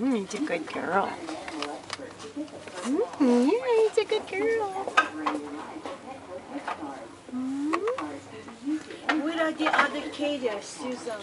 Mm, he's a good girl. Mm, yeah, he's a good girl. Mm-hmm. Mm. Where are the other cages, Susan?